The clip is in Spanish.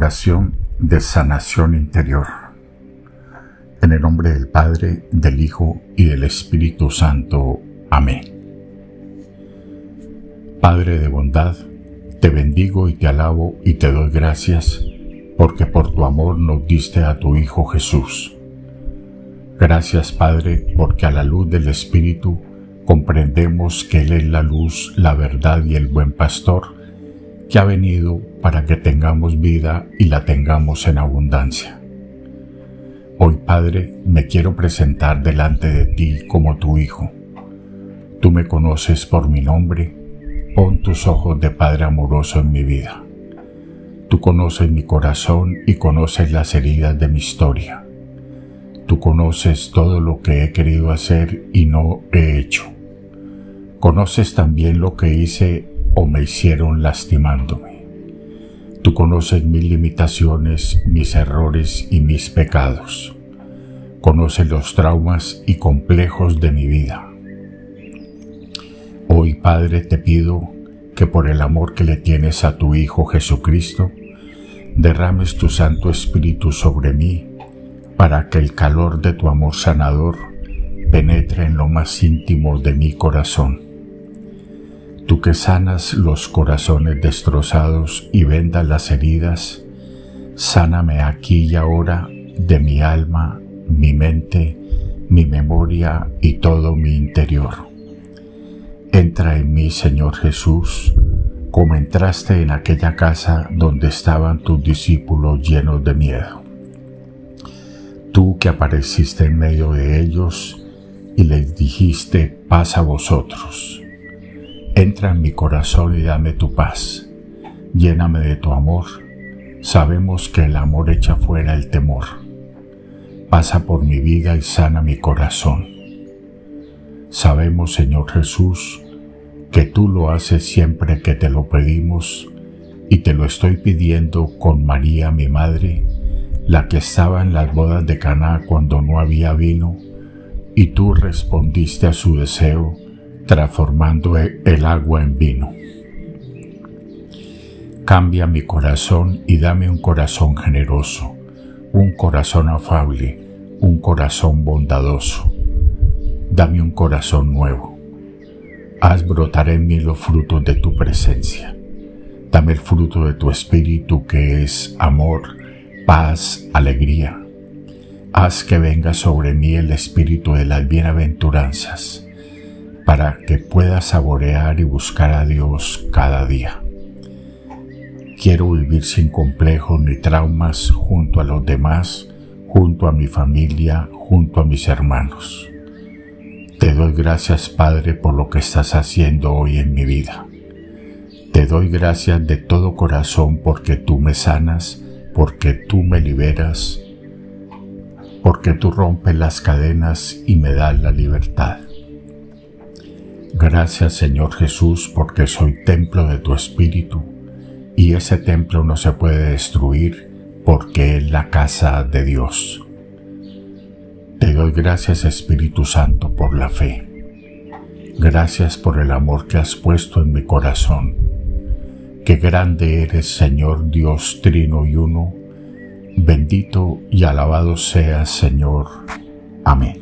Oración de sanación interior. En el nombre del Padre, del Hijo y del Espíritu Santo. Amén. Padre de bondad, te bendigo y te alabo y te doy gracias porque por tu amor nos diste a tu Hijo Jesús. Gracias Padre porque a la luz del Espíritu comprendemos que Él es la luz, la verdad y el buen pastor que ha venido para que tengamos vida y la tengamos en abundancia. Hoy, Padre, me quiero presentar delante de ti como tu Hijo. Tú me conoces por mi nombre, pon tus ojos de Padre amoroso en mi vida. Tú conoces mi corazón y conoces las heridas de mi historia. Tú conoces todo lo que he querido hacer y no he hecho. Conoces también lo que hice o me hicieron lastimándome. Tú conoces mis limitaciones, mis errores y mis pecados. Conoces los traumas y complejos de mi vida. Hoy, Padre, te pido que por el amor que le tienes a tu Hijo Jesucristo, derrames tu Santo Espíritu sobre mí para que el calor de tu amor sanador penetre en lo más íntimo de mi corazón Tú que sanas los corazones destrozados y vendas las heridas, sáname aquí y ahora de mi alma, mi mente, mi memoria y todo mi interior. Entra en mí, Señor Jesús, como entraste en aquella casa donde estaban tus discípulos llenos de miedo. Tú que apareciste en medio de ellos y les dijiste paz a vosotros Entra en mi corazón y dame tu paz. Lléname de tu amor. Sabemos que el amor echa fuera el temor. Pasa por mi vida y sana mi corazón. Sabemos, Señor Jesús, que tú lo haces siempre que te lo pedimos y te lo estoy pidiendo con María, mi madre, la que estaba en las bodas de Caná cuando no había vino, y tú respondiste a su deseo transformando el agua en vino. Cambia mi corazón y dame un corazón generoso, un corazón afable, un corazón bondadoso. Dame un corazón nuevo. Haz brotar en mí los frutos de tu presencia. Dame el fruto de tu espíritu que es amor, paz, alegría. Haz que venga sobre mí el espíritu de las bienaventuranzas para que pueda saborear y buscar a Dios cada día. Quiero vivir sin complejos ni traumas junto a los demás, junto a mi familia, junto a mis hermanos. Te doy gracias, Padre, por lo que estás haciendo hoy en mi vida. Te doy gracias de todo corazón porque tú me sanas, porque tú me liberas, porque tú rompes las cadenas y me das la libertad. Gracias Señor Jesús porque soy templo de tu Espíritu y ese templo no se puede destruir porque es la casa de Dios. Te doy gracias Espíritu Santo por la fe. Gracias por el amor que has puesto en mi corazón. Qué grande eres Señor Dios Trino y Uno. Bendito y alabado seas Señor. Amén.